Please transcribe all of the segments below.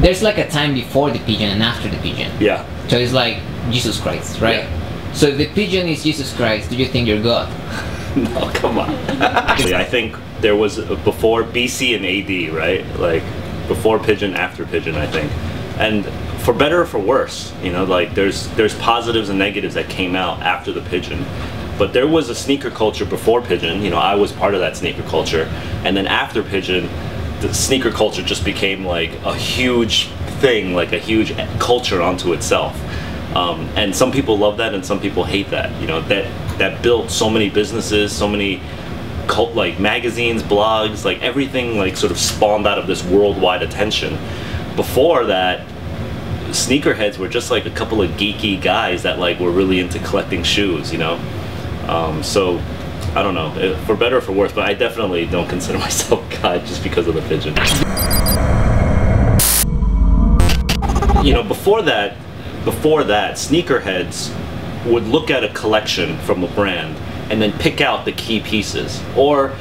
there's like a time before the pigeon and after the pigeon. Yeah. So it's like Jesus Christ, right? Yeah. So if the pigeon is Jesus Christ, do you think you're God? No, come on. Actually, I think there was a before BC and AD, right? Like before pigeon, after pigeon. I think, and for better or for worse, you know, like there's there's positives and negatives that came out after the pigeon. But there was a sneaker culture before pigeon. You know, I was part of that sneaker culture, and then after pigeon, the sneaker culture just became like a huge thing, like a huge culture onto itself. Um, and some people love that, and some people hate that. You know, that that built so many businesses, so many cult like magazines, blogs, like everything like sort of spawned out of this worldwide attention. Before that, sneakerheads were just like a couple of geeky guys that like were really into collecting shoes, you know. Um, so I don't know, eh, for better or for worse, but I definitely don't consider myself God just because of the pigeon. You know, before that, before that, sneakerheads would look at a collection from a brand and then pick out the key pieces. Or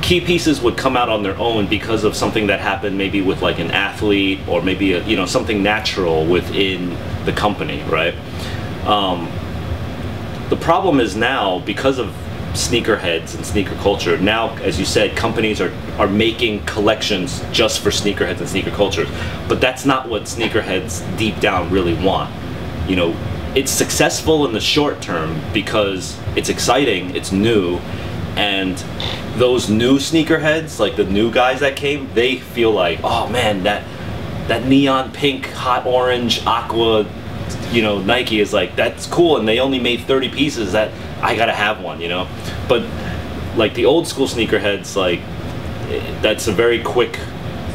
key pieces would come out on their own because of something that happened maybe with like an athlete or maybe a, you know something natural within the company, right? Um, the problem is now because of sneakerheads and sneaker culture. Now as you said companies are are making collections just for sneakerheads and sneaker culture but that's not what sneakerheads deep down really want. You know it's successful in the short term because it's exciting it's new and those new sneakerheads like the new guys that came they feel like oh man that that neon pink hot orange aqua you know nike is like that's cool and they only made 30 pieces that i gotta have one you know? But like the old school sneakerheads like that's a very quick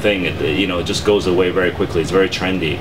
thing. It, you know it just goes away very quickly. It's very trendy